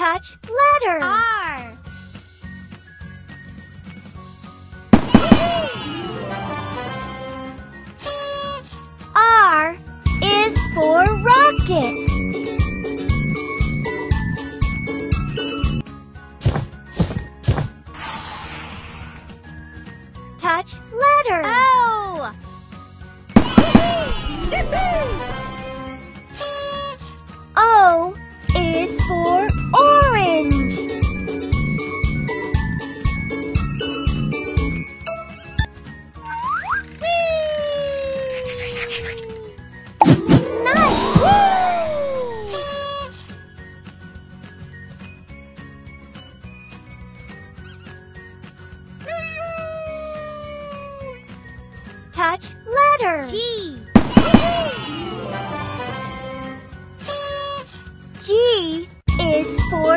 Touch letter. R. R is for rocket. Touch letter. O.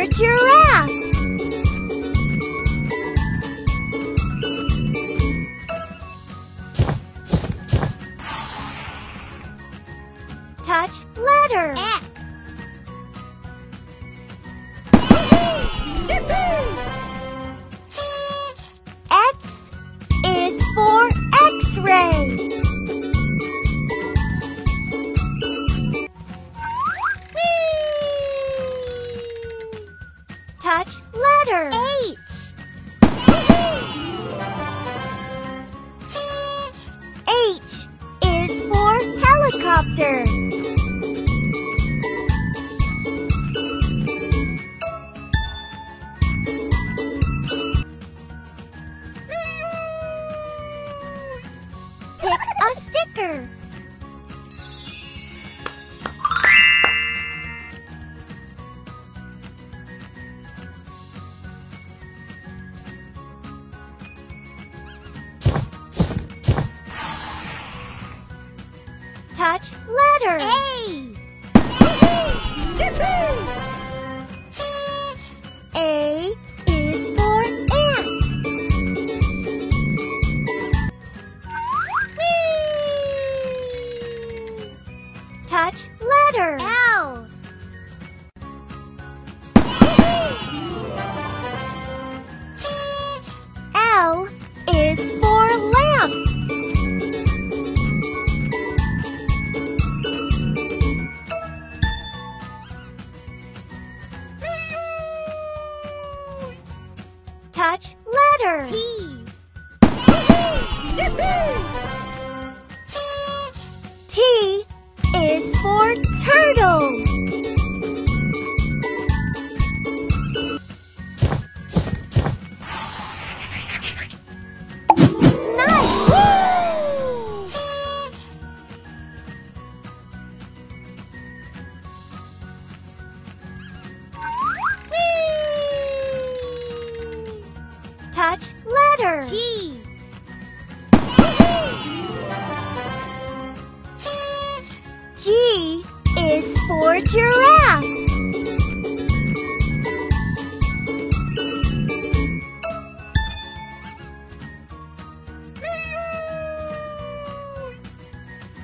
for giraffe. Touch letter. X. Touch letter. H. H is for helicopter. Pick a sticker. Letter. A. A is for ant. Touch letter. Letter. T. T is for turtle. Touch letter. G. G is for giraffe.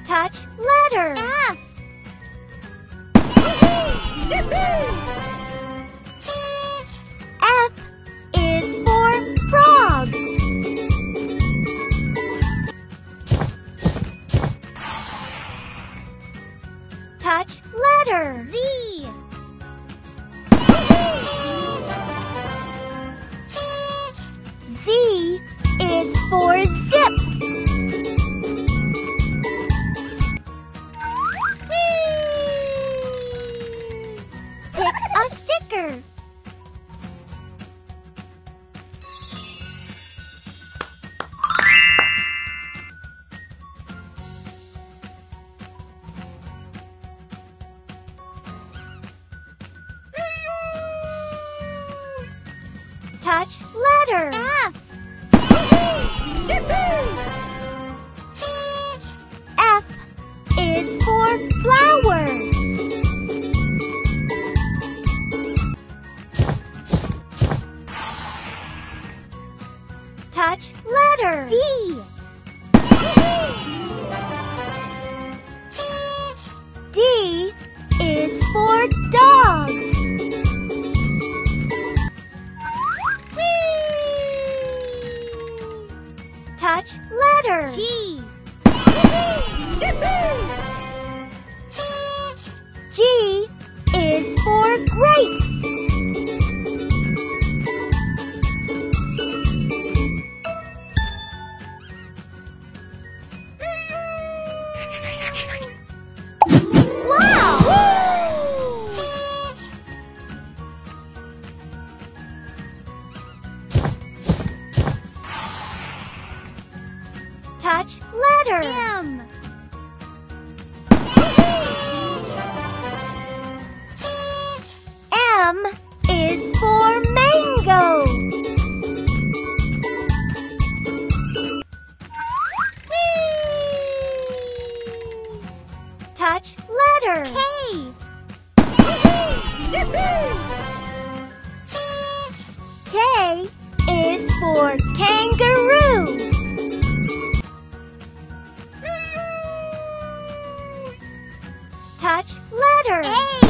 Touch letter. F. F letter. Z. Z is for zip. Pick a sticker. Touch letter. F. F is for flower. Touch letter. D. better. G. G is for grapes. M is for mango. Touch letter K. K is for kangaroo. touch letter. A.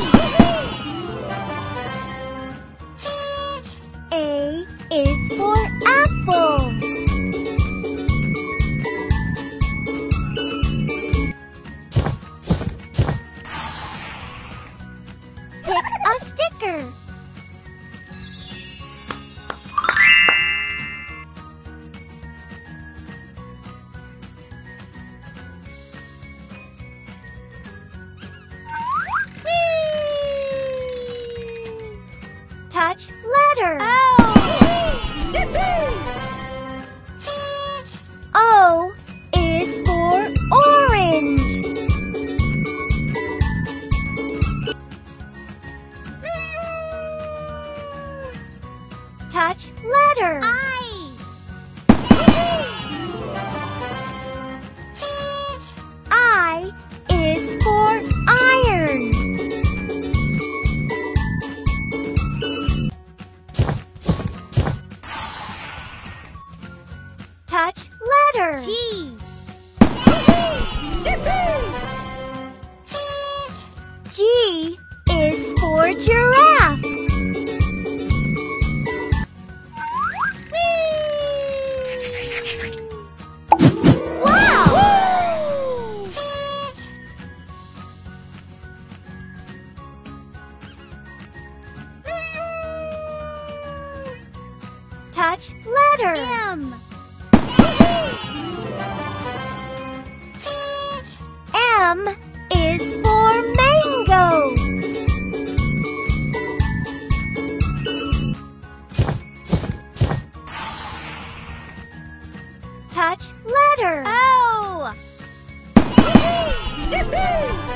M is for mango. Touch letter. Oh. O.